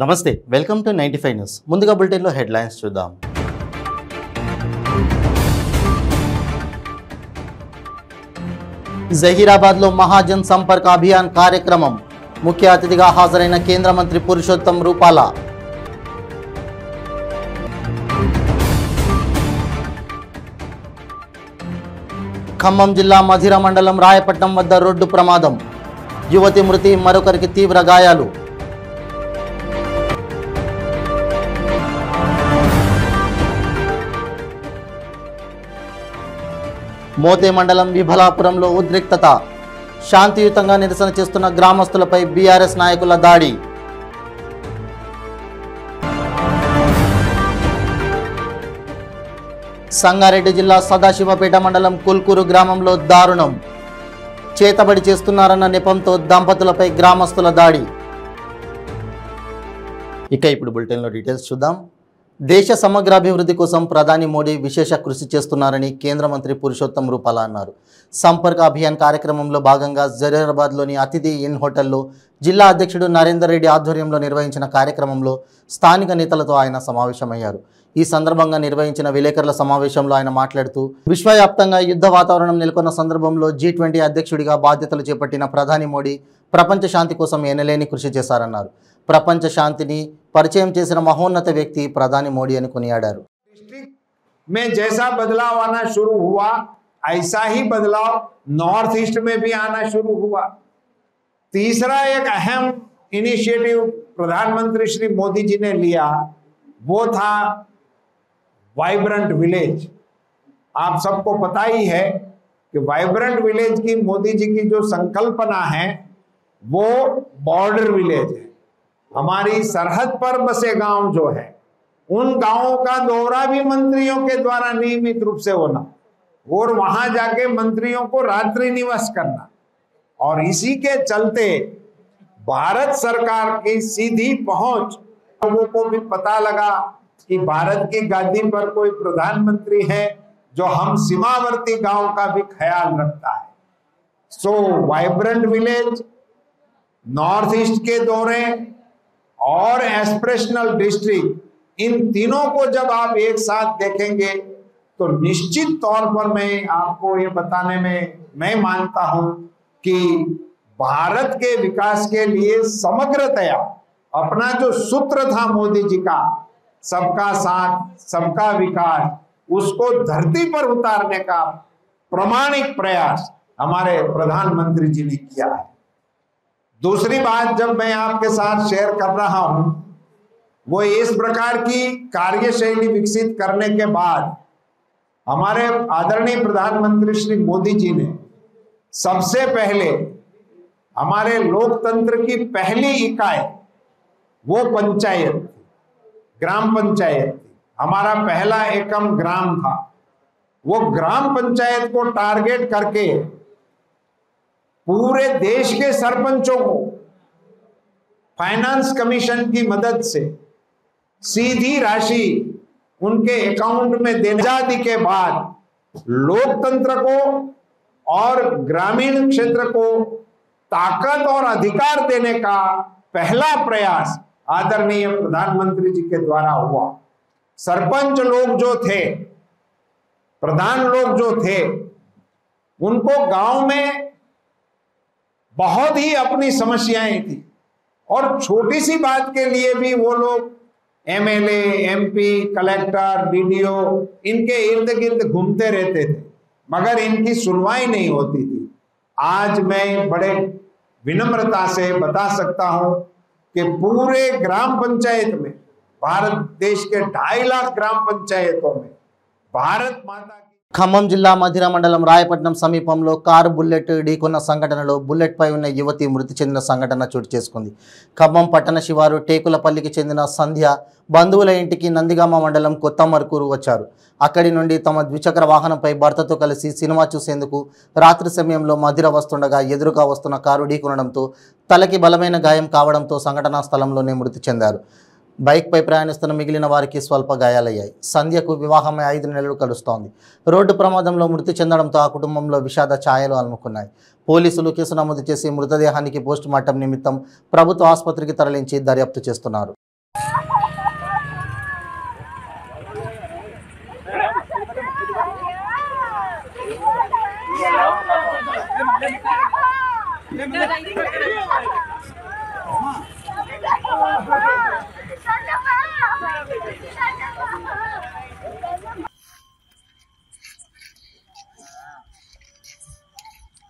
నమస్తే welcome to ninety five news. ముందుగా బులెటిన్లో హెడ్లైన్స్ చూద్దాం. జహీరాబాద్లో మహాజన్ సంపర్క్ అభియాన్ కార్యక్రమం. ముఖ్య అతిథిగా హాజరైన కేంద్ర మంత్రి పురుషోత్తం రూపాల. ఖమ్మం జిల్లా మధిర మండలం రాయపట్నం వద్ద రోడ్డు ప్రమాదం. యువతి మృతి మరొకరికి తీవ్ర గాయాలు. మోతే మండలం విభలాపురంలో ఉద్రిక్తత. శాంతియుతంగా నిరసన చేస్తున్న గ్రామస్తులపై బీఆర్ఎస్ నాయకుల దాడి. సంగారెడ్డి జిల్లా సదాశివపేట మండలం కుల్కూరు గ్రామంలో దారుణం. చేతబడి చేస్తున్నారన్న నెపంతో దంపతులపై గ్రామస్తుల దాడి. ఇక ఇప్పుడు బులెటిన్లో డీటెయిల్స్ చూద్దాం. దేశ సమగ్ర అభివృద్ధి కోసం ప్రధాని మోడీ విశేష కృషి చేస్తున్నారని కేంద్ర మంత్రి పురుషోత్తం రూపాల అన్నారు. సంపర్క్ అభియాన్ కార్యక్రమంలో భాగంగా జరీరాబాద్లోని అతిథి ఇన్ హోటల్లో జిల్లా అధ్యక్షుడు నరేందర్ రెడ్డి ఆధ్వర్యంలో నిర్వహించిన కార్యక్రమంలో స్థానిక నేతలతో ఆయన సమావేశమయ్యారు. ఈ సందర్భంగా నిర్వహించిన విలేకరుల సమావేశంలో ఆయన మాట్లాడుతూ విశ్వవ్యాప్తంగా యుద్ధ వాతావరణం నెలకొన్న సందర్భంలో జీ ట్వంటీ అధ్యక్షుడిగా బాధ్యతలు చేపట్టిన ప్రధాని మోడీ ప్రపంచ శాంతి కోసం ఎనలేని కృషి చేశారన్నారు. ప్రపంచ శాంతిని పరిచయం చేసిన మహోన్నత వ్యక్తి ప్రధాని మోడీ అని కొనియాడారు डिस्ट्रिक्ट में जैसा बदलाव आना शुरू हुआ ऐसा ही बदलाव नॉर्थ ईस्ट में भी आना शुरू हुआ तीसरा एक अहम इनिशिएटिव प्रधानमंत्री श्री मोदी जी ने लिया वो था वाइब्रेंट विलेज आप सबको पता ही है कि वाइब्रेंट विलेज की मोदी जी की जो संकल्पना है वो बॉर्डर विलेज है हमारी सरहद पर बसे गाँव जो है, उन गाँवों का दौरा भी मंत्रियों के द्वारा नियमित रूप से होना और वहाँ जाके मंत्रियों को रात्रि निवास करना। और इसी के चलते भारत सरकार की सीधी पहुँच, लोगों को भी पता लगा कि भारत की गादी पर कोई प्रधानमंत्री है जो हम सीमावर्ती गाँव का भी ख्याल रखता है। So vibrant village north east के दौरे और एस्पिरेशनल डिस्ट्रिक्ट इन तीनों को जब आप एक साथ देखेंगे तो निश्चित तौर पर मैं आपको ये बताने में, मैं मानता हूँ कि भारत के विकास के लिए समग्रतया अपना जो सूत्र था मोदी जी का, सबका साथ, सबका विकास, उसको धरती पर उतारने का प्रमाणिक प्रयास हमारे प्रधानमंत्री जी ने किया है। दूसरी बात जब मैं आपके साथ शेयर कर रहा हूँ, वो इस प्रकार की कार्यशैली विकसित करने के बाद हमारे आदरणीय प्रधानमंत्री श्री मोदी जी ने सबसे पहले हमारे लोकतंत्र की पहली इकाई, वो पंचायत थी, ग्राम पंचायत थी। हमारा पहला एकम ग्राम था। वो ग्राम पंचायत को टारगेट करके पूरे देश के सरपंचों को फाइनेंस कमीशन की मदद से सीधी राशि उनके अकाउंट में देने आज़ादी के बाद लोकतंत्र को और ग्रामीण क्षेत्र को ताकत और अधिकार देने का पहला प्रयास आदरणीय प्रधानमंत्री जी के द्वारा हुआ। सरपंच लोग जो थे, प्रधान लोग जो थे, उनको गाँव में बहुत ही अपनी समस्याएँ थी। और छोटी सी बात के लिए भी वो लोग एमएलए, एमपी, कलेक्टर, बीडीओ, इनके इर्द गिर्द घूमते रहते थे, मगर इनकी सुनवाई नहीं होती थी। आज मैं बड़े विनम्रता से बता सकता हूँ कि पूरे ग्राम पंचायत में, भारत देश के ढाई लाख ग्राम पंचायतों में, भारत माता ఖమ్మం జిల్లా మధిర మండలం రాయపట్నం సమీపంలో కారు బుల్లెట్ ఢీకొన్న సంఘటనలో బుల్లెట్పై ఉన్న యువతి మృతి చెందిన సంఘటన చోటు చేసుకుంది. ఖమ్మం పట్టణ శివారు టేకులపల్లికి చెందిన సంధ్య బంధువుల ఇంటికి నందిగామ మండలం కొత్త మరుకూరు వచ్చారు. అక్కడి నుండి తమ ద్విచక్ర వాహనంపై భర్తతో కలిసి సినిమా చూసేందుకు రాత్రి సమయంలో మధిర వస్తుండగా ఎదురుగా వస్తున్న కారు ఢీకొనడంతో తలకి బలమైన గాయం కావడంతో సంఘటనా స్థలంలోనే మృతి చెందారు. బైక్పై ప్రయాణిస్తున్న మిగిలిన వారికి స్వల్ప గాయాలయ్యాయి. సంధ్యకు వివాహమై ఐదు నెలలు కలుస్తోంది. రోడ్డు ప్రమాదంలో మృతి చెందడంతో ఆ కుటుంబంలో విషాద ఛాయలు అలుముకున్నాయి. పోలీసులు కేసు నమోదు చేసి మృతదేహానికి పోస్టుమార్టం నిమిత్తం ప్రభుత్వ ఆసుపత్రికి తరలించి దర్యాప్తు చేస్తున్నారు.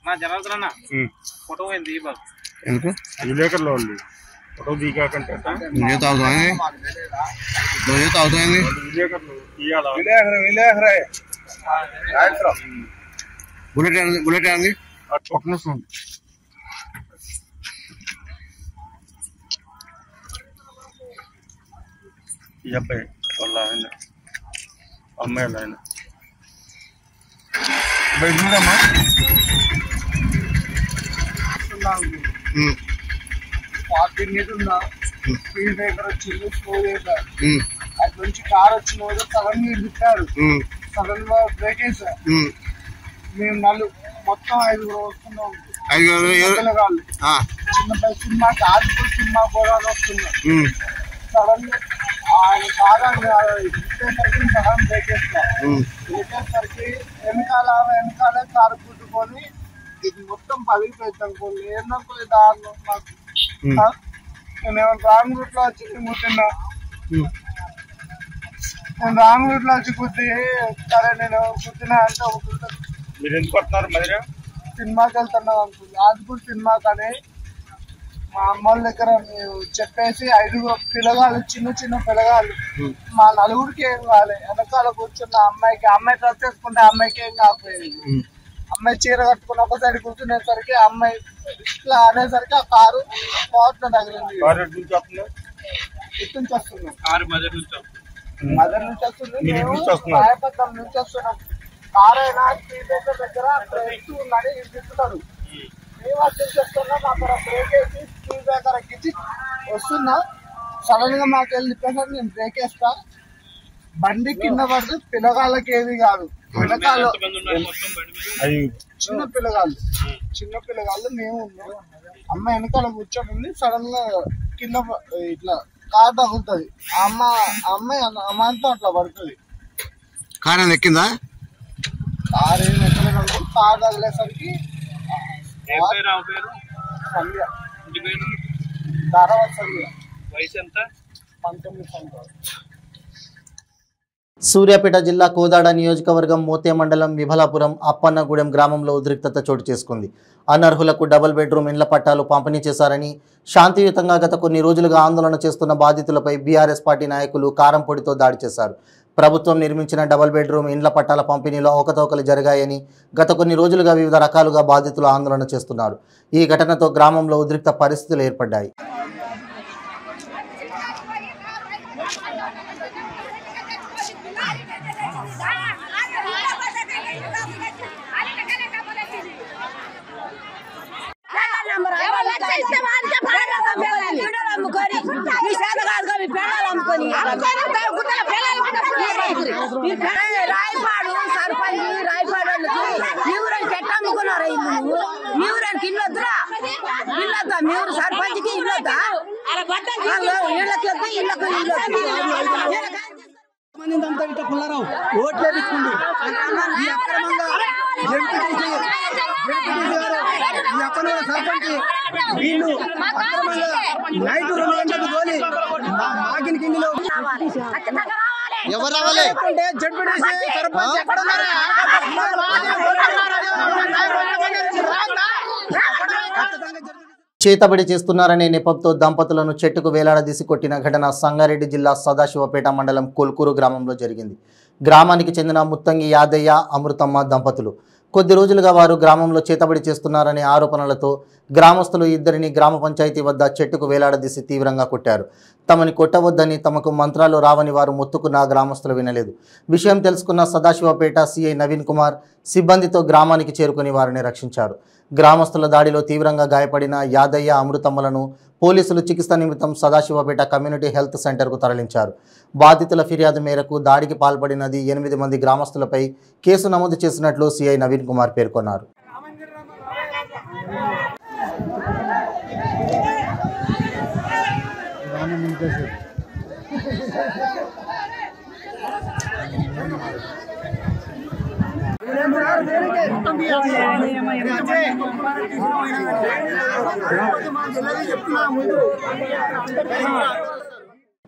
నా జనార్దన్ ఫోటో పోయింది ఈ బాబు? ఎందుకు? విలేకరులో ఉంది ఫోటో దిగాకంటే నువ్వే తాగుతావు నువ్వే తాగుతావు విలేకరులు తీయాలా బుల్లెట్ ఏంది? బుల్లెట్ ఏంది? ఒక నిమిషం. ఈ అబ్బాయి వాళ్ళ ఆయన అమ్మాయి వాళ్ళ ఆయన. అబ్బాయి చూడమ్మా. ఉమ్, పార్టీ మీద ఉన్నా స్పీడ్ బ్రేకర్ వచ్చింది స్లో చేశారు ఉమ్, అటు నుంచి కార్ వచ్చిన వాళ్ళు సడన్గా తిప్పారు సడన్గా బ్రేక్ వేసారు ఉమ్. మేము నలు మొత్తం ఐదుగురు వస్తున్నాం. చిన్న సినిమా ఆదిపూర్ సినిమా కూడా వస్తున్నాం. సడన్గా ఆయన బాగా బ్రేక్ వేస్తాం ఉమ్, తిప్పేసరికి వెనకాల వెనకాలే కారు కుట్టుకొని ఇది మొత్తం పలిగిపోయింది అనుకోండి. ఏందనుకోలేదు దారుణం నాకు? నేను రాంగ్ రూట్లో వచ్చి ముట్టినా ఉమ్. నేను రాంగ్ రూట్లో వచ్చి కుద్ది సరే నేను కుట్టినా అంటే ఒక మీరు ఎందుకు వస్తున్నారు మదిరా సినిమాకి వెళ్తున్నాం అనుకుంది ఆదిపూర్ సినిమాకి అని మా అమ్మ వాళ్ళ దగ్గర మేము చెప్పేసి ఐదుగురు పిల్లగాళ్ళు చిన్న చిన్న పిల్లగాళ్ళు. మా నలుగురికి ఏం కాలే. వెనకాల కూర్చున్న అమ్మాయికి అమ్మాయి డ్రెస్ వేసుకుంటే అమ్మాయికి ఏం కాకపోయింది. అమ్మాయి చీర కట్టుకుని ఒక సైడ్ కూర్చునేసరికి ఆ అమ్మాయి ఇట్లా అనేసరికి ఆ కారు లో తగిలింది. ఇటు నుంచి వస్తున్నాం కారు మదర్ నుంచి వస్తుంది. నుంచి వస్తున్నారు. రాయపట్నం నుంచి వస్తున్నాం. కార్ అయినా దగ్గర ఉందని ఇస్తున్నాడు మేము అక్కడ బ్రేక్ వేసి స్పీడ్ బ్రేకర్ ఎక్కించి వస్తున్నా. సడన్గా మాకు వెళ్ళి తిప్పేసరికి నేను బ్రేక్ వేస్తా. బండి కింద పడితే పిల్లగాళ్ళకి ఏది కాదు. అయ్యి చిన్న పిల్లగాళ్ళు. చిన్న పిల్లగాళ్ళు మేము ఉన్నాం. అమ్మ వెనకాల కూర్చొని ఉంది సడన్గా కింద ఇట్లా కార్ తగులుతుంది. ఆ అమ్మ ఆ అమ్మాయి అన్న- అమ్మాయితో అట్లా పడుతుంది. కార్ ఎక్కిందా? కార్ ఏం ఎక్కలేదు కార్ తగిలేసరికి వయసు ఎంత? సూర్యాపేట జిల్లా కోదాడ నియోజకవర్గం మోతే మండలం విభలాపురం అప్పన్నగూడెం గ్రామంలో ఉద్రిక్తత చోటు చేసుకుంది. అనర్హులకు డబుల్ బెడ్రూమ్ ఇండ్ల పట్టాలు పంపిణీ చేశారని శాంతియుతంగా గత కొన్ని రోజులుగా ఆందోళన చేస్తున్న బాధితులపై బీఆర్ఎస్ పార్టీ నాయకులు కారంపొడితో దాడి చేశారు. ప్రభుత్వం నిర్మించిన డబుల్ బెడ్రూమ్ ఇండ్ల పట్టాల పంపిణీలో అవకతవకలు జరిగాయని గత కొన్ని రోజులుగా వివిధ రకాలుగా బాధితులు ఆందోళన చేస్తున్నారు. ఈ ఘటనతో గ్రామంలో ఉద్రిక్త పరిస్థితులు ఏర్పడ్డాయి. రాయపాడు సర్పంచ్ రాయపాడు మీవురానికి ఎట్లా అమ్ముకున్నారు ఇల్లు నువ్వు ఇల్లు వద్దురా ఇల్లు వద్దా సర్పంచ్కి ఇల్లు వద్దా ఇళ్ళకి వద్దా ఇళ్ళకు ఇల్లు వద్దా ఇట్లా పుల్లారావు అక్రమంగా ఎంపీటీసీ ఎంపీటీసీ గారు ఈ అక్రమ సర్పంచ్ వీళ్ళు అక్రమంగా నైట్ రెండు గంటలకు తోలి మాకిన కిందిలో ఎవరు రావాలి? అంటే జడ్పీటీసీ సర్పంచ్ ఎక్కడ ఉన్నారు? చేతబడి చేస్తున్నారనే నెపంతో దంపతులను చెట్టుకు వేలాడదీసి కొట్టిన ఘటన సంగారెడ్డి జిల్లా సదాశివపేట మండలం కొల్కూరు గ్రామంలో జరిగింది. గ్రామానికి చెందిన ముత్తంగి యాదయ్య అమృతమ్మ దంపతులు. కొద్ది రోజులుగా వారు గ్రామంలో చేతబడి చేస్తున్నారనే ఆరోపణలతో గ్రామస్తులు ఇద్దరిని గ్రామ పంచాయతీ వద్ద చెట్టుకు వేలాడదీసి తీవ్రంగా కొట్టారు. తమని కొట్టవద్దని తమకు మంత్రాలు రావని వారు మొత్తుకున్న గ్రామస్తులు వినలేదు. విషయం తెలుసుకున్న సదాశివపేట సిఐ నవీన్ కుమార్ సిబ్బందితో గ్రామానికి చేరుకుని వారిని రక్షించారు. గ్రామస్తుల దాడిలో తీవ్రంగా గాయపడిన యాదయ్య అమృతమ్మలను పోలీసులు చికిత్స నిమిత్తం సదాశివపేట కమ్యూనిటీ హెల్త్ సెంటర్కు తరలించారు. బాధితుల ఫిర్యాదు మేరకు దాడికి పాల్పడినది ఎనిమిది మంది గ్రామస్తులపై కేసు నమోదు చేసినట్లు సిఐ నవీన్ కుమార్ పేర్కొన్నారు.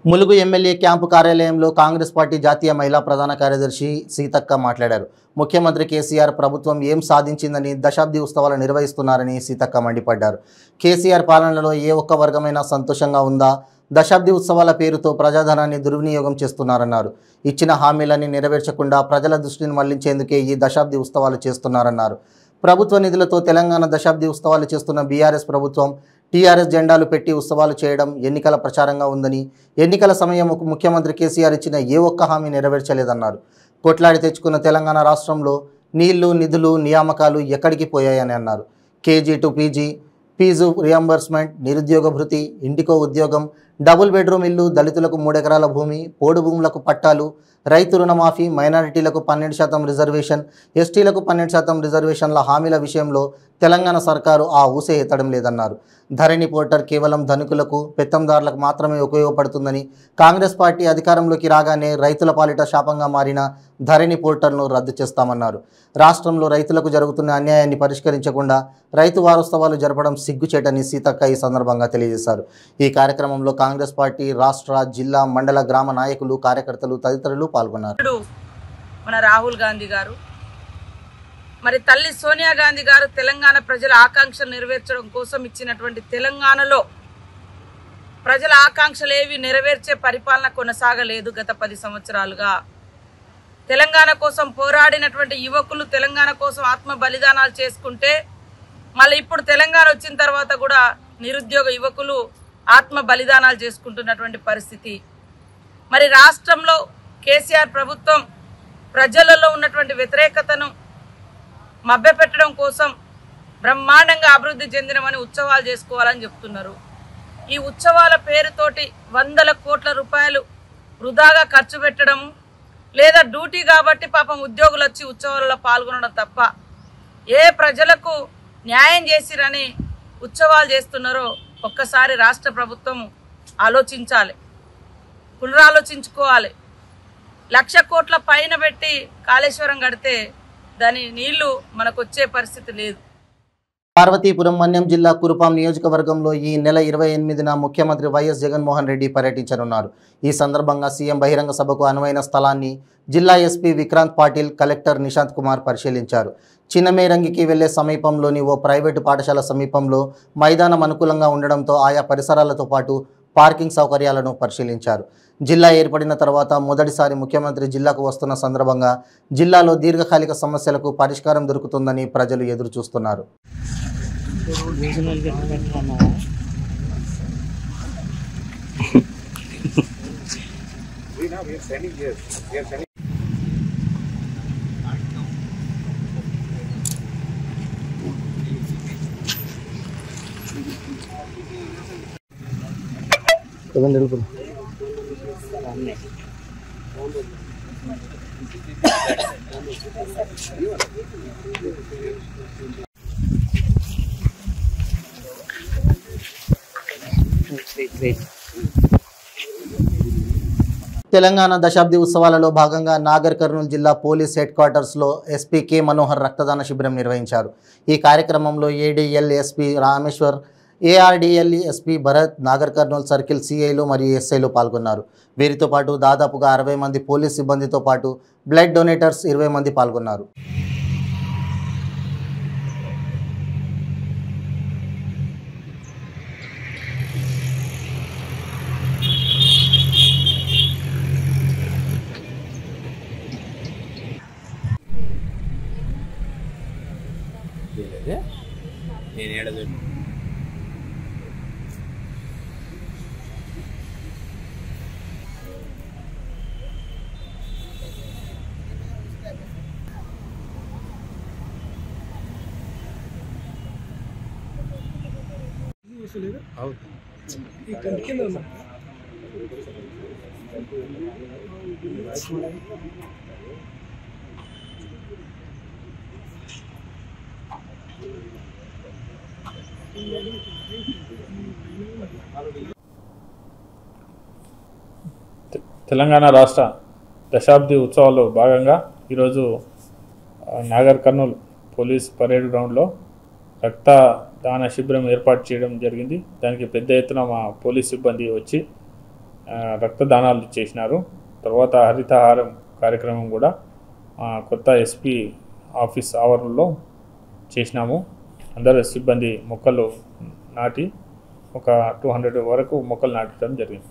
ములుగు ఎమ్మెల్యే క్యాంపు కార్యాలయంలో కాంగ్రెస్ పార్టీ జాతీయ మహిళా ప్రధాన కార్యదర్శి సీతక్క మాట్లాడారు. ముఖ్యమంత్రి కేసీఆర్ ప్రభుత్వం ఏం సాధించిందని దశాబ్ది ఉత్సవాలు నిర్వహిస్తున్నారని సీతక్క మండిపడ్డారు. కేసీఆర్ పాలనలో ఏ ఒక్క వర్గమైనా సంతోషంగా ఉందా? దశాబ్ది ఉత్సవాల పేరుతో ప్రజాధనాన్ని దుర్వినియోగం చేస్తున్నారన్నారు. ఇచ్చిన హామీలన్నీ నెరవేర్చకుండా ప్రజల దృష్టిని మళ్ళించేందుకే ఈ దశాబ్ది ఉత్సవాలు చేస్తున్నారన్నారు. ప్రభుత్వ నిధులతో తెలంగాణ దశాబ్ది ఉత్సవాలు చేస్తున్న బీఆర్ఎస్ ప్రభుత్వం టీఆర్ఎస్ జెండాలు పెట్టి ఉత్సవాలు చేయడం ఎన్నికల ప్రచారంగా ఉందని ఎన్నికల సమయం ముఖ్యమంత్రి కేసీఆర్ ఇచ్చిన ఏ ఒక్క హామీ నెరవేర్చలేదన్నారు. కొట్లాడి తెచ్చుకున్న తెలంగాణ రాష్ట్రంలో నీళ్ళు నిధులు నియామకాలు ఎక్కడికి పోయాయని అన్నారు. KG to PG fee reimbursement నిరుద్యోగ భృతి ఇంటికో ఉద్యోగం డబుల్ బెడ్రూమ్ ఇల్లు దళితులకు మూడెకరాల భూమి పోడు భూములకు పట్టాలు రైతు రుణమాఫీ మైనారిటీలకు పన్నెండు శాతం రిజర్వేషన్ ఎస్టీలకు పన్నెండు శాతం రిజర్వేషన్ల హామీల విషయంలో తెలంగాణ సర్కారు ఆ ఊసే ఎత్తడం లేదన్నారు. ధరణి పోర్టర్ కేవలం ధనికులకు పెత్తందారులకు మాత్రమే ఉపయోగపడుతుందని కాంగ్రెస్ పార్టీ అధికారంలోకి రాగానే రైతుల పాలిట శాపంగా మారిన ధరణి పోర్టల్ను రద్దు చేస్తామన్నారు. రాష్ట్రంలో రైతులకు జరుగుతున్న అన్యాయాన్ని పరిష్కరించకుండా రైతు వారోత్సవాలు జరపడం సిగ్గుచేటని సీతక్క ఈ సందర్భంగా తెలియజేశారు. ఈ కార్యక్రమంలో కాంగ్రెస్ పార్టీ రాష్ట్ర జిల్లా మండల గ్రామ నాయకులు కార్యకర్తలు తదితరులు పాల్గొన్నారు. మన రాహుల్ గాంధీ గారు మరి తల్లి సోనియా గాంధీ గారు తెలంగాణ ప్రజల ఆకాంక్షలు నెరవేర్చడం కోసం ఇచ్చినటువంటి తెలంగాణలో ప్రజల ఆకాంక్షలు ఏవి నెరవేర్చే పరిపాలన కొనసాగలేదు గత పది సంవత్సరాలుగా. తెలంగాణ కోసం పోరాడినటువంటి యువకులు తెలంగాణ కోసం ఆత్మ బలిదానాలు చేసుకుంటే మళ్ళీ ఇప్పుడు తెలంగాణ వచ్చిన తర్వాత కూడా నిరుద్యోగ యువకులు ఆత్మ బలిదానాలు చేసుకుంటున్నటువంటి పరిస్థితి. మరి రాష్ట్రంలో కేసీఆర్ ప్రభుత్వం ప్రజలలో ఉన్నటువంటి వ్యతిరేకతను మభ్యపెట్టడం కోసం బ్రహ్మాండంగా అభివృద్ధి చెందినమని ఉత్సవాలు చేసుకోవాలని చెప్తున్నారు. ఈ ఉత్సవాల పేరుతోటి వందల కోట్ల రూపాయలు వృధాగా ఖర్చు పెట్టడము లేదా డ్యూటీ కాబట్టి పాపం ఉద్యోగులు వచ్చి ఉత్సవాలలో పాల్గొనడం తప్ప ఏ ప్రజలకు న్యాయం చేసిరని ఉత్సవాలు చేస్తున్నారో ఒక్కసారి రాష్ట్ర ప్రభుత్వం ఆలోచించాలి. పునరాలోచించుకోవాలి. లక్ష కోట్ల పైన పెట్టి కాళేశ్వరం కడితే దాని నీళ్ళు మనకు వచ్చే పరిస్థితి లేదు. పార్వతీపురం మన్యం జిల్లా కురుపాం నియోజకవర్గంలో ఈ నెల ఇరవై ఎనిమిదిన ముఖ్యమంత్రి వైఎస్ జగన్మోహన్ రెడ్డి పర్యటించనున్నారు. ఈ సందర్భంగా సీఎం బహిరంగ సభకు అనువైన స్థలాన్ని జిల్లా ఎస్పీ విక్రాంత్ పాటిల్ కలెక్టర్ నిశాంత్ కుమార్ పరిశీలించారు. చిన్నమేరంగికి వెళ్ళే సమీపంలోని ఓ ప్రైవేటు పాఠశాల సమీపంలో మైదానం అనుకూలంగా ఉండడంతో ఆయా పరిసరాలతో పాటు పార్కింగ్ సౌకర్యాలను పరిశీలించారు. జిల్లా ఏర్పడిన తర్వాత మొదటిసారి ముఖ్యమంత్రి జిల్లాకు వస్తున్న సందర్భంగా జిల్లాలో దీర్ఘకాలిక సమస్యలకు పరిష్కారం దొరుకుతుందని ప్రజలు ఎదురు చూస్తున్నారు తెలంగాణ దశాబ్ది ఉత్సవాలలో భాగంగా నాగర్ కర్నూలు జిల్లా పోలీస్ హెడ్ క్వార్టర్స్లో ఎస్పీ కె మనోహర్ రక్తదాన శిబిరం నిర్వహించారు. ఈ కార్యక్రమంలో ADL SP Rameshwar ARDL SP Bharat Nagar Kurnool circle సిఐలు మరియు ఎస్ఐలు పాల్గొన్నారు. వీరితో పాటు దాదాపుగా అరవై మంది పోలీస్ సిబ్బందితో పాటు బ్లడ్ డొనేటర్స్ ఇరవై మంది పాల్గొన్నారు. తెలంగాణ రాష్ట్ర దశాబ్ది ఉత్సవాల్లో భాగంగా ఈరోజు నాగర్ కర్నూలు పోలీస్ పరేడ్ గ్రౌండ్లో రక్త దాన శిబిరం ఏర్పాటు చేయడం జరిగింది. దానికి పెద్ద ఎత్తున మా పోలీస్ సిబ్బంది వచ్చి రక్తదానాలు చేసినారు. తర్వాత హరితహారం కార్యక్రమం కూడా కొత్త ఎస్పీ ఆఫీస్ ఆవరణలో చేసినాము. అందరు సిబ్బంది మొక్కలు నాటి ఒక టూ హండ్రెడ్ వరకు మొక్కలు నాటడం జరిగింది.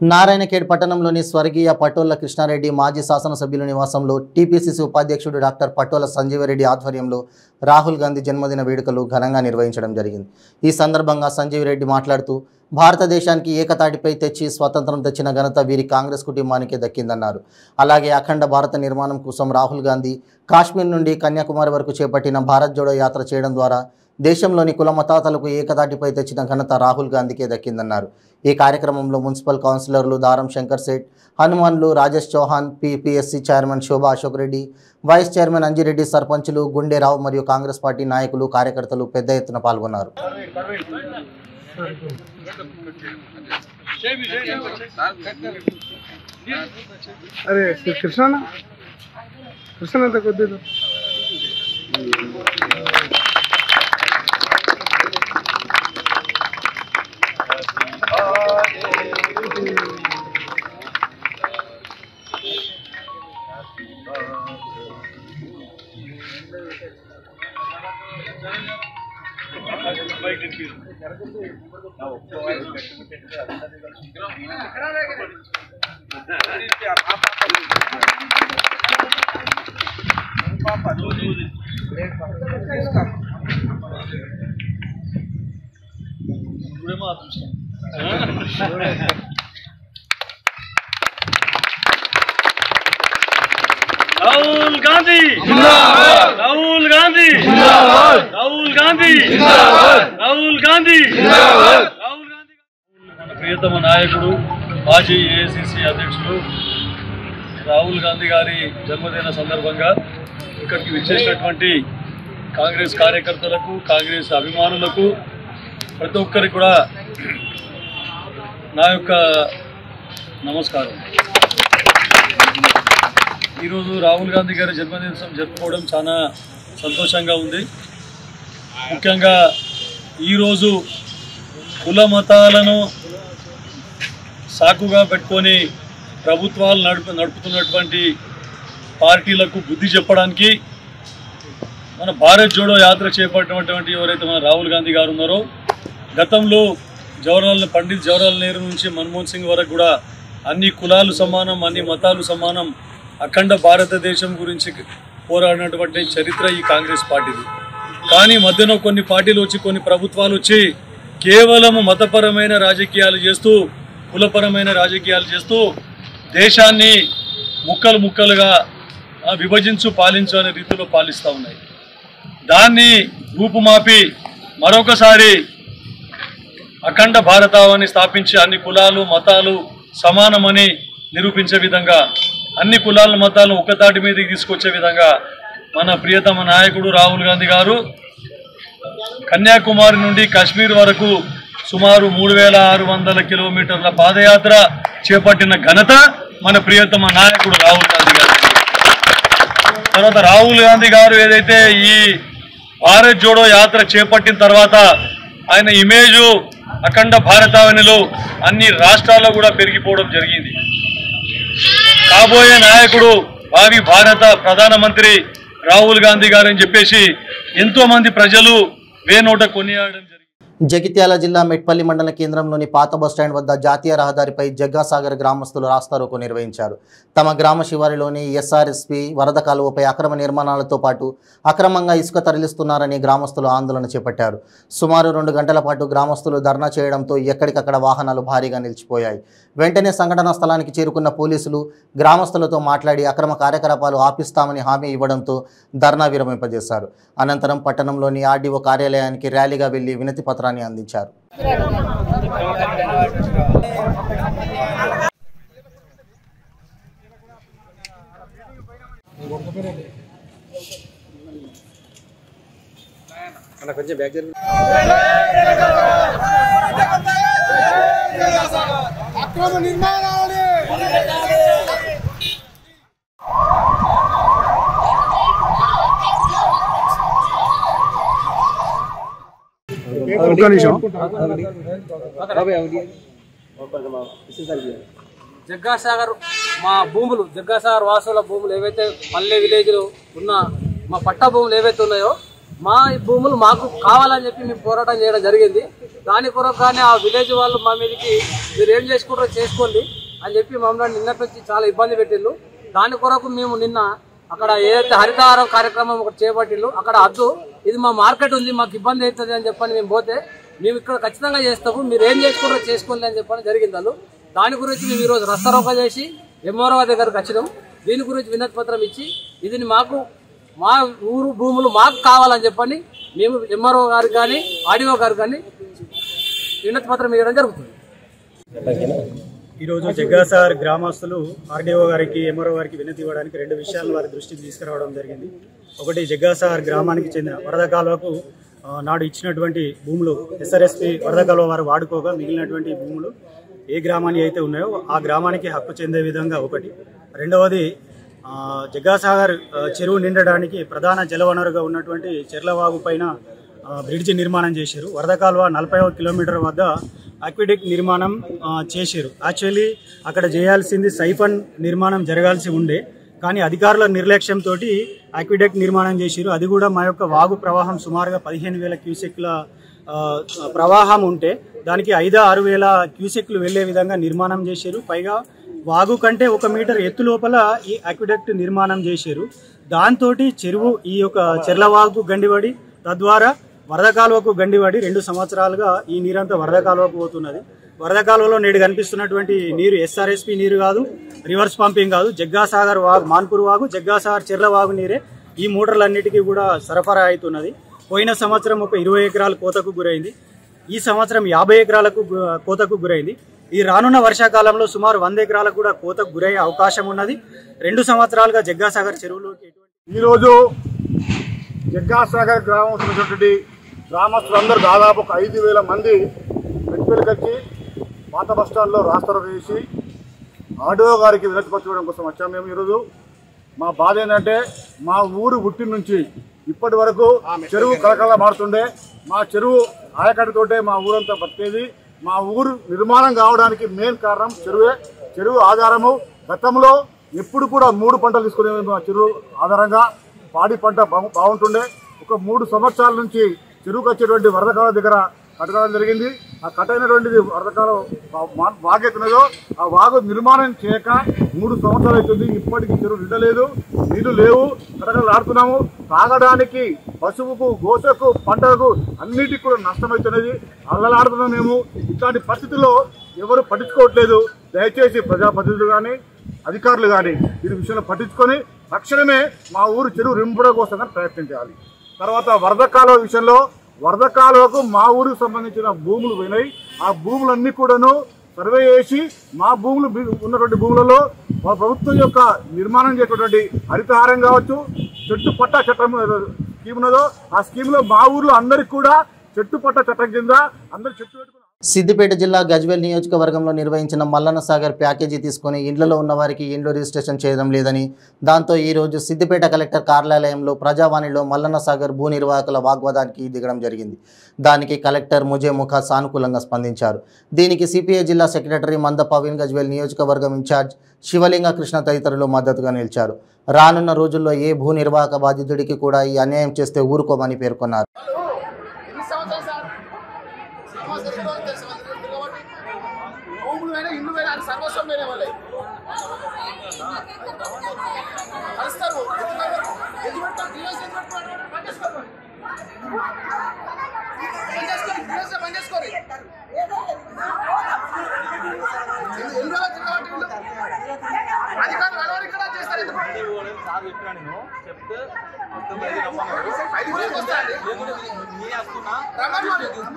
నారాయణఖేడ్ పట్టణంలోని స్వర్గీయ పటోళ్ళ కృష్ణారెడ్డి మాజీ శాసనసభ్యుల నివాసంలో టీపీసీసీ ఉపాధ్యక్షుడు డాక్టర్ పటోల సంజీవరెడ్డి ఆధ్వర్యంలో రాహుల్ గాంధీ జన్మదిన వేడుకలు ఘనంగా నిర్వహించడం జరిగింది. ఈ సందర్భంగా సంజీవరెడ్డి మాట్లాడుతూ భారతదేశానికి ఏకతాటిపై తెచ్చి స్వతంత్రం తెచ్చిన ఘనత వీరి కాంగ్రెస్ కుటుంబానికే దక్కిందన్నారు. అలాగే అఖండ భారత నిర్మాణం కోసం రాహుల్ గాంధీ కాశ్మీర్ నుండి కన్యాకుమారి వరకు చేపట్టిన భారత్ జోడో యాత్ర చేయడం ద్వారా దేశంలోని కుల మతాతలకు ఏకతాటిపై తెచ్చిన ఘనత రాహుల్ గాంధీకే దక్కిందన్నారు. ఈ కార్యక్రమంలో మున్సిపల్ కౌన్సిలర్లు Daram Shankar Seth Hanumanlu Rajesh Chauhan PPSC chairman Shobha Ashok Reddy vice chairman Anjireddy సర్పంచులు గుండెరావు మరియు కాంగ్రెస్ పార్టీ నాయకులు కార్యకర్తలు పెద్ద ఎత్తున పాల్గొన్నారు. అరే కృష్ణ కృష్ణ కొద్దిగా. రాహుల్ గాంధీ! రాహుల్ గాంధీ! ప్రియతమ నాయకుడు మాజీ ఏఐసిసి అధ్యక్షుడు రాహుల్ గాంధీ గారి జన్మదిన సందర్భంగా ఇక్కడికి విచ్చేసినటువంటి కాంగ్రెస్ కార్యకర్తలకు కాంగ్రెస్ అభిమానులకు ప్రతి ఒక్కరికి కూడా నా యొక్క నమస్కారం. ఈరోజు రాహుల్ గాంధీ గారి జన్మదినం జరుపుకోవడం చాలా సంతోషంగా ఉంది. ముఖ్యంగా ఈరోజు కుల మతాలను సాకుగా పెట్టుకొని ప్రభుత్వాలు నడుపు నడుపుతున్నటువంటి పార్టీలకు బుద్ధి చెప్పడానికి మన భారత్ జోడో యాత్ర చేపట్టినటువంటి ఎవరైతే మన రాహుల్ గాంధీ గారు ఉన్నారో గతంలో జవహర్లాల్ పండిత్ జవహర్లాల్ నెహ్రూ నుంచి మన్మోహన్ సింగ్ వరకు కూడా అన్ని కులాలు సమానం అన్ని మతాలు సమానం అఖండ భారతదేశం గురించి పోరాడినటువంటి చరిత్ర ఈ కాంగ్రెస్ పార్టీది. కానీ మధ్యలో కొన్ని పార్టీలు వచ్చి కొన్ని ప్రభుత్వాలు వచ్చి కేవలం మతపరమైన రాజకీయాలు చేస్తూ కులపరమైన రాజకీయాలు చేస్తూ దేశాన్ని ముక్కలు ముక్కలుగా విభజించు పాలించు అనే రీతిలో పాలిస్తూ ఉన్నాయి. దాన్ని రూపుమాపి మరొకసారి అఖండ భారతావని స్థాపించి అన్ని కులాలు మతాలు సమానమని నిరూపించే విధంగా అన్ని కులాల మతాలను ఒకతాటి మీదకి తీసుకొచ్చే విధంగా మన ప్రియతమ నాయకుడు రాహుల్ గాంధీ గారు కన్యాకుమారి నుండి కాశ్మీర్ వరకు సుమారు మూడు వేల ఆరు వందల కిలోమీటర్ల పాదయాత్ర చేపట్టిన ఘనత మన ప్రియతమ నాయకుడు రాహుల్ గాంధీ గారు. తర్వాత రాహుల్ గాంధీ గారు ఏదైతే ఈ భారత్ జోడో యాత్ర చేపట్టిన తర్వాత ఆయన ఇమేజ్ అఖండ భారతావనిలో అన్ని రాష్ట్రాల్లో కూడా పెరిగిపోవడం జరిగింది. కాబోయే నాయకుడు భావి భారత ప్రధానమంత్రి రాహుల్ గాంధీ గారని చెప్పేసి ఎంతో మంది ప్రజలు వేనోట కొనియాడడం జగిత్యాల జిల్లా మెట్పల్లి మండల కేంద్రంలోని పాత బస్టాండ్ వద్ద జాతీయ రహదారిపై జగ్గాసాగర్ గ్రామస్తులు రాస్తారోకో నిర్వహించారు. తమ గ్రామ శివారిలోని ఎస్ఆర్ఎస్పి వరద కాలువపై అక్రమ నిర్మాణాలతో పాటు అక్రమంగా ఇసుక తరలిస్తున్నారని గ్రామస్తులు ఆందోళన చేపట్టారు. సుమారు రెండు గంటల పాటు గ్రామస్తులు ధర్నా చేయడంతో ఎక్కడికక్కడ వాహనాలు భారీగా నిలిచిపోయాయి. వెంటనే సంఘటనా స్థలానికి చేరుకున్న పోలీసులు గ్రామస్తులతో మాట్లాడి అక్రమ కార్యకలాపాలు ఆపిస్తామని హామీ ఇవ్వడంతో ధర్నా విరమింపజేశారు. అనంతరం పట్టణంలోని ఆర్డీఓ కార్యాలయానికి ర్యాలీగా వెళ్ళి వినతి పత్రం పత్రాన్ని అందించారు అక్రమ నిర్మాణాలని ఒక్క నిమిషం. జగ్గాసాగర్ మా భూములు జగ్గాసాగర్ వాసుల భూములు ఏవైతే పల్లె విలేజ్లో ఉన్న మా పట్టా భూములు ఏవైతే ఉన్నాయో మా ఈ భూములు మాకు కావాలని చెప్పి మేము పోరాటం చేయడం జరిగింది. దాని కొరకు కానీ ఆ విలేజ్ వాళ్ళు మా మీదకి మీరు ఏం చేసుకుంటారో చేసుకోండి అని చెప్పి మమ్మల్ని నిన్నటి నుంచి చాలా ఇబ్బంది పెట్టిళ్ళు. దాని కొరకు మేము నిన్న అక్కడ ఏదైతే హరితహారం కార్యక్రమం ఒకటి చేపట్టిళ్ళు అక్కడ అద్దు ఇది మా మార్కెట్ ఉంది మాకు ఇబ్బంది అవుతుంది అని చెప్పని మేము పోతే మేము ఇక్కడ ఖచ్చితంగా చేస్తాము మీరు ఏం చేసుకుంటారో చేసుకోండి అని చెప్పని జరిగింది వాళ్ళు. దాని గురించి మేము ఈరోజు రస్తారోక చేసి ఎంఆర్ఓ దగ్గరకు వచ్చినాం. దీని గురించి వినతి పత్రం ఇచ్చి ఇది మాకు మా ఊరు భూములు మాకు కావాలని చెప్పని మేము ఎంఆర్ఓ గారికి కానీ ఆర్డీఓ గారికి కానీ వినతి పత్రం ఇవ్వడం జరుగుతుంది. ఈరోజు జగ్గాసార్ గ్రామస్తులు ఆర్డీఓ గారికి ఎంఆర్ఓ గారికి వినతి ఇవ్వడానికి రెండు విషయాలను వారి దృష్టికి తీసుకురావడం జరిగింది. ఒకటి జగ్గాసార్ గ్రామానికి చెందిన వరద కాలువకు నాడు ఇచ్చినటువంటి భూములు ఎస్ఆర్ఎస్పి వరద కాలువ వారు వాడుకోగా మిగిలినటువంటి భూములు ఏ గ్రామానికి అయితే ఉన్నాయో ఆ గ్రామానికి హక్కు చెందే విధంగా ఒకటి. రెండవది జగ్గాసాగర్ చెరువు నిండడానికి ప్రధాన జలవనరుగా ఉన్నటువంటి చెర్లవాగు పైన బ్రిడ్జి నిర్మాణం చేశారు. వరద కాలువ నలభై కిలోమీటర్ వద్ద అక్విడెక్ నిర్మాణం చేశారు యాక్చువల్లీ అక్కడ చేయాల్సింది సైఫన్ నిర్మాణం జరగాల్సి ఉండే. కానీ అధికారుల నిర్లక్ష్యంతో అక్విడెక్ నిర్మాణం చేశారు అది కూడా మా యొక్క వాగు ప్రవాహం సుమారుగా పదిహేను వేల క్యూసెక్ల ప్రవాహం ఉంటే దానికి ఐదు ఆరు వేల క్యూసెక్లు వెళ్ళే విధంగా నిర్మాణం చేశారు పైగా వాగు కంటే ఒక మీటర్ ఎత్తు లోపల ఈ అక్విడక్ట్ నిర్మాణం చేశారు దాంతో చెరువు ఈ యొక్క చెర్లవాగు గండివడి తద్వారా వరద కాలువకు గండివాడి రెండు సంవత్సరాలుగా ఈ నీరంతా వరద కాలువకు పోతున్నది. వరద కాలువలో నేడు కనిపిస్తున్నటువంటి నీరు ఎస్ఆర్ఎస్పి నీరు కాదు రివర్స్ పంపింగ్ కాదు జగ్గాసాగర్ వాగు మాన్పూర్ వాగు జగ్గాసాగర్ చెర్ల వాగు నీరే ఈ మోటార్లన్నిటికీ కూడా సరఫరా అవుతున్నది. పోయిన సంవత్సరం ఒక ఇరవై ఎకరాల కోతకు గురైంది. ఈ సంవత్సరం యాభై ఎకరాలకు కోతకు గురైంది. ఈ రానున్న వర్షాకాలంలో సుమారు వంద ఎకరాలకు కూడా కోతకు గురయ్యే అవకాశం ఉన్నది. రెండు సంవత్సరాలుగా జగ్గాసాగర్ చెరువులోకి ఈరోజు జగ్గాసాగర్ గ్రామం ఉన్నటువంటి గ్రామస్తులందరూ దాదాపు ఒక ఐదు వేల మంది పెట్టుబడికి వచ్చి పాత బస్టాండ్లో రాస్తారు వేసి ఆడియో గారికి వినతి పరచుకోవడం కోసం వచ్చాము మేము ఈరోజు. మా బాధ ఏంటంటే మా ఊరు పుట్టిన నుంచి ఇప్పటి వరకు చెరువు కలకల మారుతుండే. మా చెరువు ఆయకట్టుతోటే మా ఊరంతా బతికేది మా ఊరు నిర్మాణం కావడానికి మెయిన్ కారణం చెరువే. చెరువు ఆధారము. గతంలో ఎప్పుడు కూడా మూడు పంటలు తీసుకునే మా చెరువు ఆధారంగా. పాడి పంట బాగు- బాగుంటుండే. ఒక మూడు సంవత్సరాల నుంచి చెరువుకు వచ్చేటువంటి వరదకాల దగ్గర కట్టడం జరిగింది. ఆ కట్టైనటువంటిది వరదకాలం వాగెత్తున్నదో ఆ వాగు నిర్మాణం చేయక మూడు సంవత్సరాలు అవుతుంది. ఇప్పటికీ చెరువు నిండలేదు నీళ్ళు లేవు కటకలు ఆడుతున్నాము. తాగడానికి పశువుకు గోసకు పంటకు అన్నిటికి కూడా నష్టమవుతున్నది అల్లలాడుతున్నాం మేము. ఇట్లాంటి పరిస్థితుల్లో ఎవరు పట్టించుకోవట్లేదు. దయచేసి ప్రజాప్రతినిధులు కానీ అధికారులు కానీ దీని విషయంలో పట్టించుకొని తక్షణమే మా ఊరు చెరువు రింపుడ కోసం ప్రయత్నం చేయాలి. తర్వాత వరద కాలువ విషయంలో వరద కాలువకు మా ఊరికి సంబంధించిన భూములు పోయినాయి. ఆ భూములన్నీ కూడాను సర్వే చేసి మా భూములు ఉన్నటువంటి భూములలో మా ప్రభుత్వం యొక్క నిర్మాణం చేసేటువంటి హరితహారం కావచ్చు చెట్టు పట్టా చట్టం స్కీమ్ ఉన్నదో ఆ స్కీమ్లో మా ఊర్లో అందరికి కూడా చెట్టు పట్టా చట్టం కింద అందరు చెట్టు పెట్టుకున్నారు. సిద్దిపేట జిల్లా గజ్వేల్ నియోజకవర్గంలో నిర్వహించిన మల్లన్న సాగర్ ప్యాకేజీ తీసుకుని ఇండ్లలో ఉన్న వారికి ఇండ్లు రిజిస్ట్రేషన్ చేయడం లేదని దాంతో ఈరోజు సిద్దిపేట కలెక్టర్ కార్యాలయంలో ప్రజావాణిలో మల్లన్న సాగర్ భూ నిర్వాహకుల వాగ్వాదానికి దిగడం జరిగింది. దానికి కలెక్టర్ ముజేముఖ సానుకూలంగా స్పందించారు. దీనికి సిపిఐ జిల్లా సెక్రటరీ మంద పవీన్ గజ్వేల్ నియోజకవర్గం ఇన్ఛార్జ్ శివలింగ కృష్ణ తదితరులు మద్దతుగా నిలిచారు. రానున్న రోజుల్లో ఏ భూ నిర్వాహక బాధితుడికి కూడా ఈ అన్యాయం చేస్తే ఊరుకోమని పేర్కొన్నారు ఎన్ని సంవత్సరాలు సార్ సమస్య ఎన్ని రోజులు తెలుసు వాళ్ళకి తెలుసు కాబట్టి భూములు వేరే ఇల్లు వేరే అది సర్వస్వం వేరే వాళ్ళే కలుస్తారు ఎత్తి పెడతారు డివైస్ ఎత్తి పెట్టుకోండి బంద్ చేసుకోండి బంద్ చేసుకోండి డివైస్ బంద్ చేసుకోండి ఎన్ని ఎన్ని రోజులు తిరగబట్టి వీళ్ళు అధికారులు వెలవరి ఇక్కడ చేస్తారు ఎందుకు ఐదు గురించి వస్తాయండి రమ్మని కొంచెం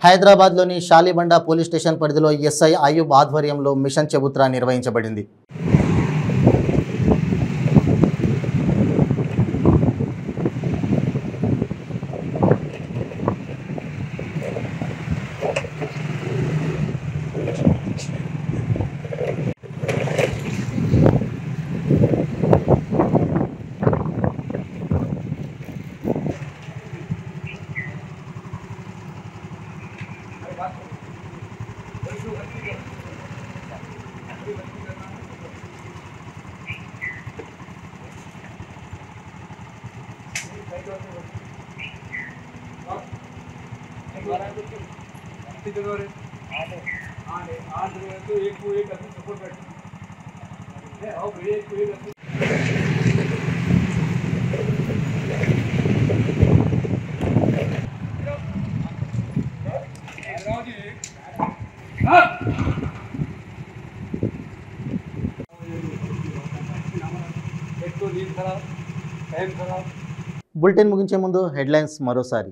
హైదరాబాద్లోని షాలిబండ పోలీస్ స్టేషన్ పరిధిలో ఎస్ఐ అయూబ్ ఆధ్వర్యంలో మిషన్ చెబుత్రా నిర్వహించబడింది. బులెటిన్ ముగించే ముందు హెడ్లైన్స్ మరోసారి.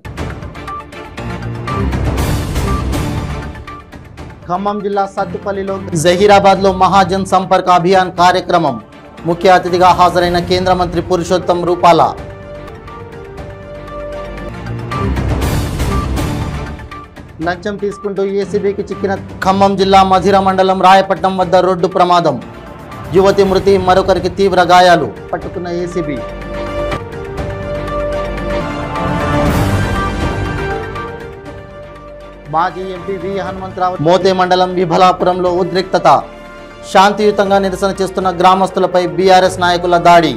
ఖమ్మం జిల్లా సత్తుపల్లిలో జహీరాబాద్లో మహాజన్ సంపర్క్ అభియాన్ కార్యక్రమం. ముఖ్య అతిథిగా హాజరైన కేంద్ర మంత్రి పురుషోత్తం రూపాల. లంచం తీసుకుంటూ ఏసీబీకి చిక్కిన ఖమ్మం జిల్లా మధిర మండలం రాయపట్నం వద్ద రోడ్డు ప్రమాదం. యువతి మృతి మరొకరికి తీవ్ర గాయాలు. పట్టుకున్న ఏసీబీ. మాజీ ఎంపీ వి హనుమంతరావు మోతే మండలం విభలాపురంలో ఉద్రిక్తత. శాంతియుతంగా నిరసన చేస్తున్న గ్రామస్తులపై బీఆర్ఎస్ నాయకుల దాడి.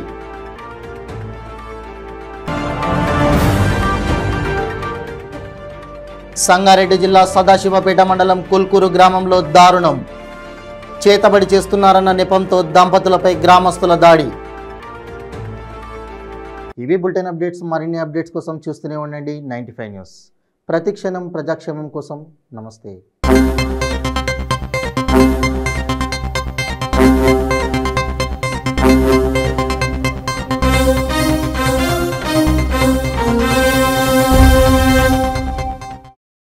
సంగారెడ్డి జిల్లా సదాశివపేట మండలం కుల్కూరు గ్రామంలో దారుణం. చేతబడి చేస్తున్నారన్న నెపంతో దంపతులపై గ్రామస్తుల దాడి. ఇవి బులెటిన్ అప్డేట్స్ మరిన్ని అప్డేట్స్ కోసం చూస్తూనే ఉండండి నైంటీ ఫైవ్ న్యూస్. ప్రతిక్షణం ప్రజాక్షేమం కోసం నమస్తే.